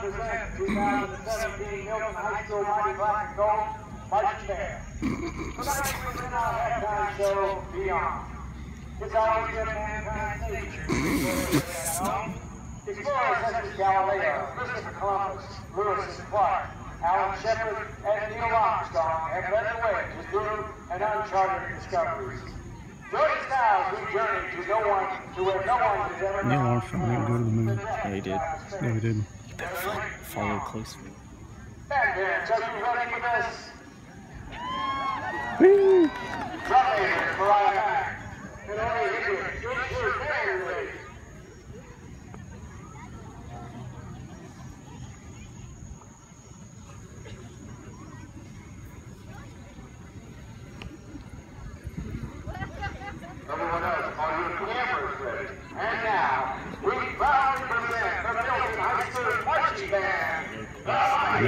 present 2017 Milton High School Mighty Black and Gold Marching Band. Tonight we present our halftime show, Beyond. It's always been mankind's nature Explorers such as Galileo, Christopher Columbus, Lewis and Clark, Alan Shepard, and Neil Armstrong have led the way to new and uncharted discoveries. Join us we journey to no one, to where no one has ever Neil. Armstrong didn't go to the moon. Yeah, he did. No, he didn't. Follow closely. Band parents, are you ready for this? Woo!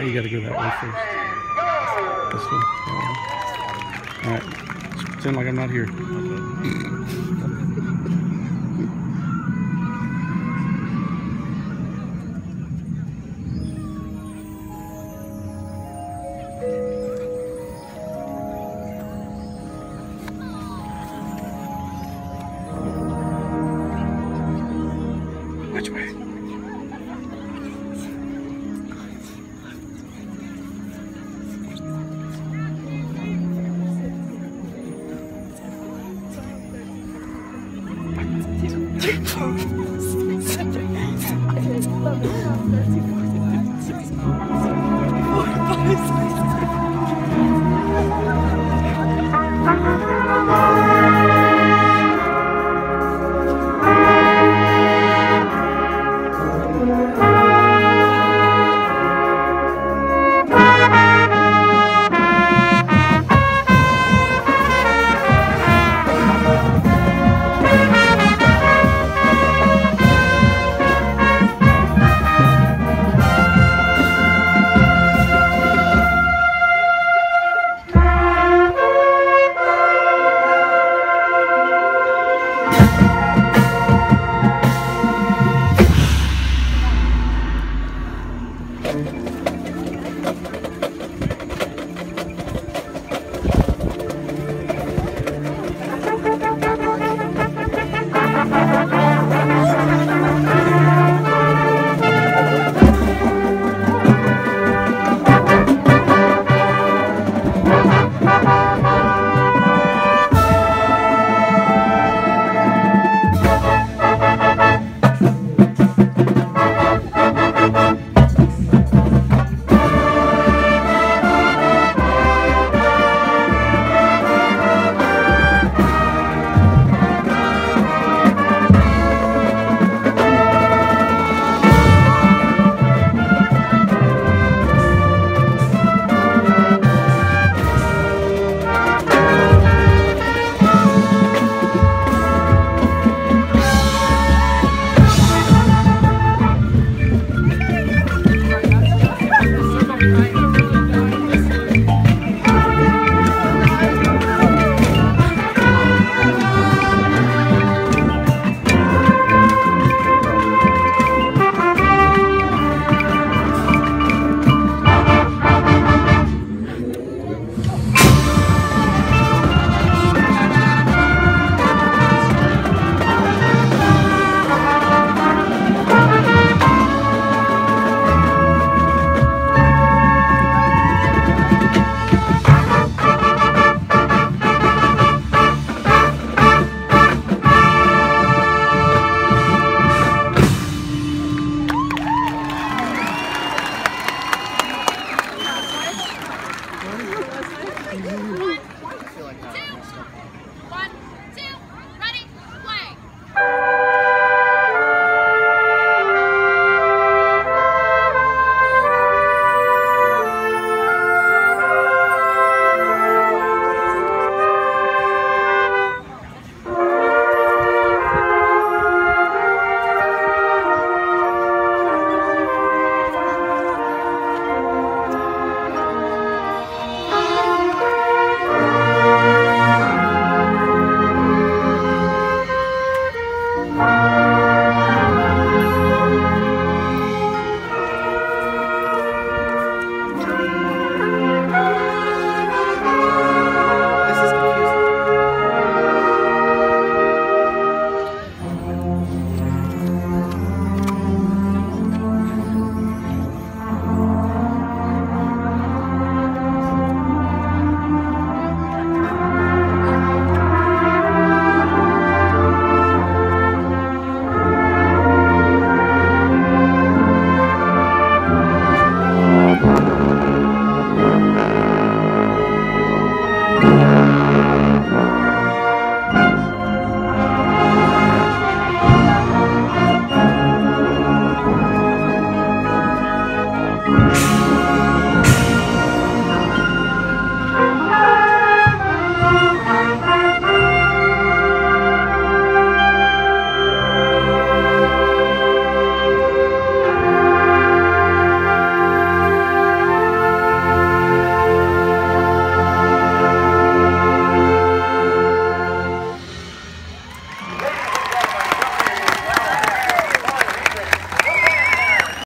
Now you gotta go that way first. This one. Alright. Just Pretend like I'm not here. for me.